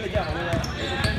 的价格，对不对？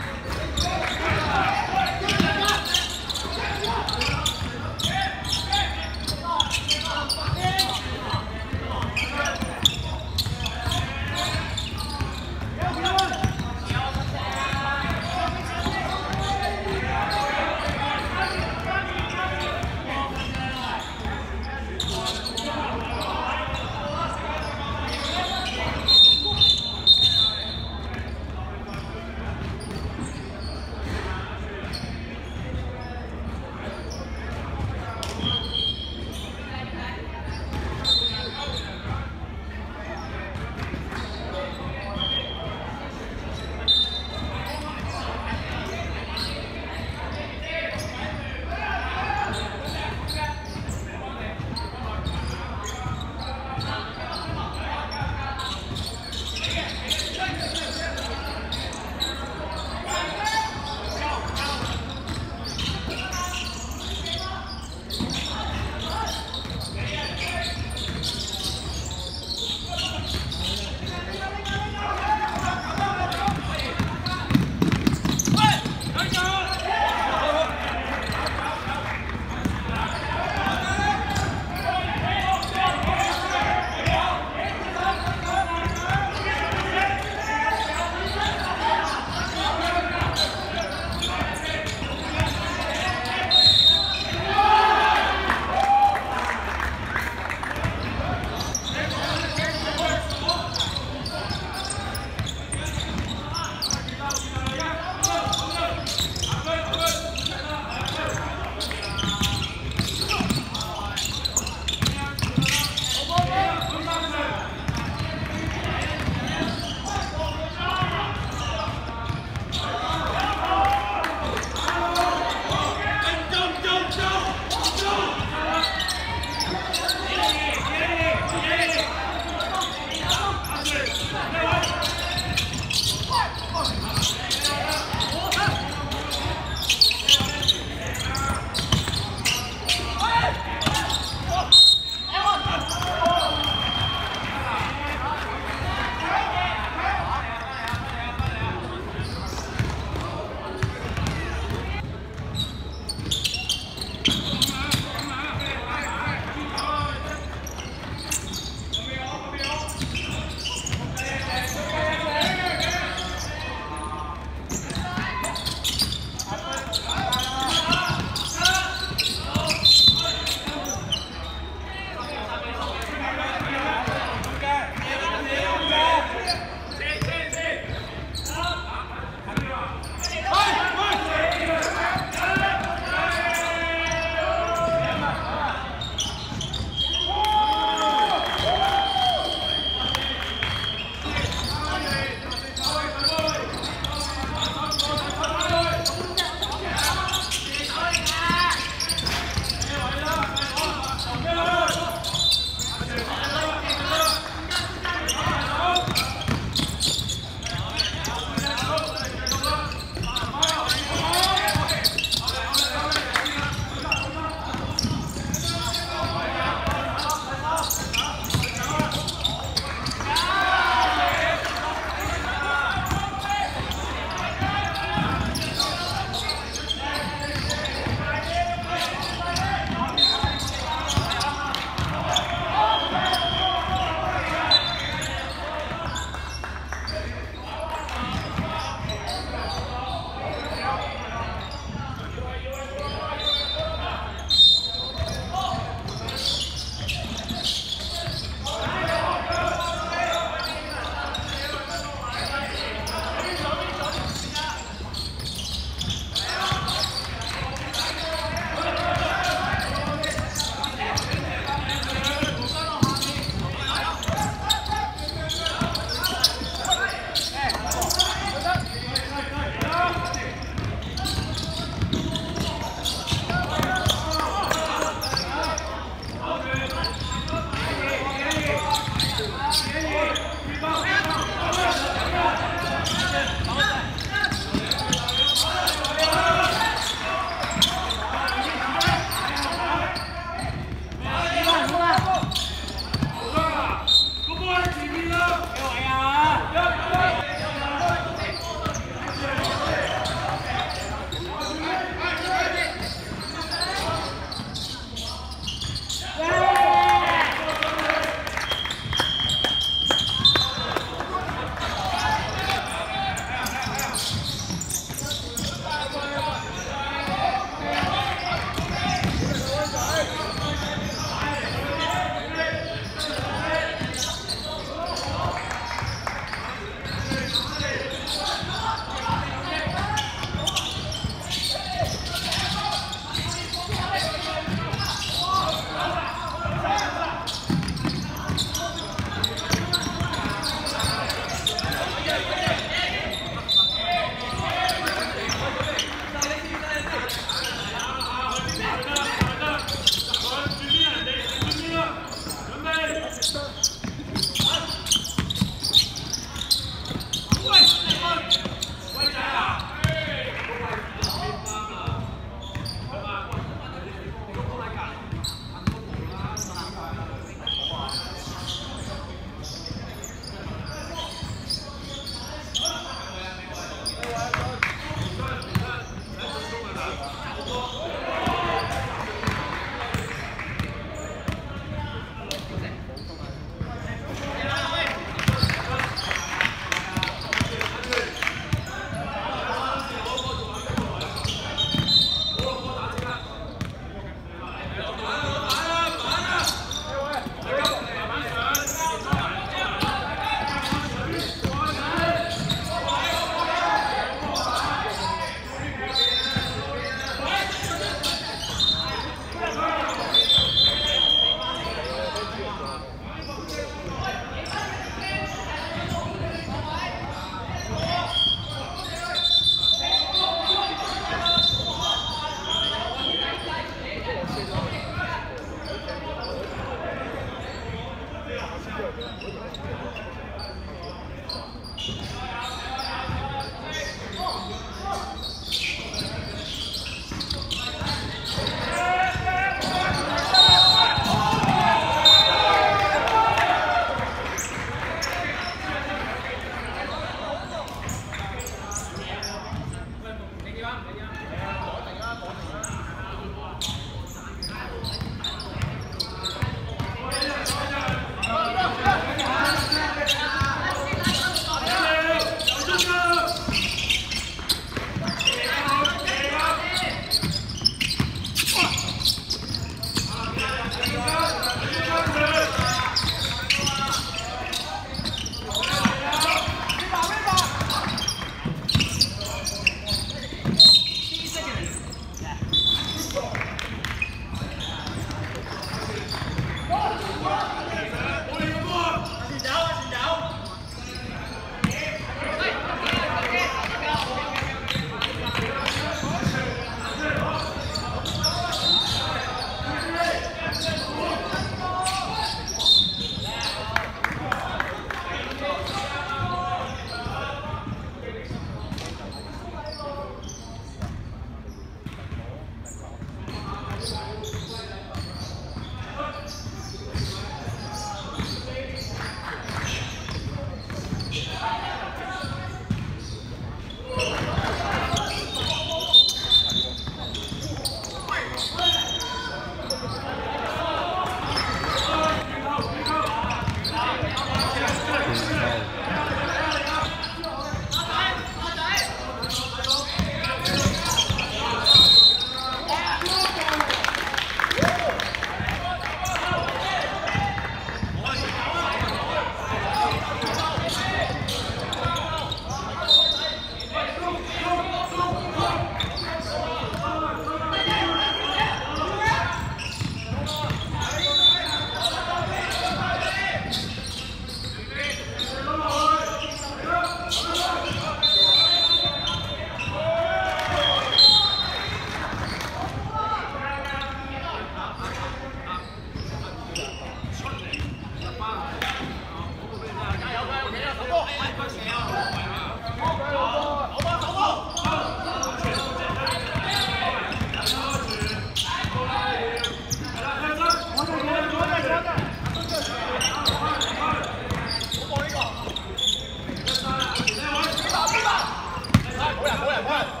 过来过来过来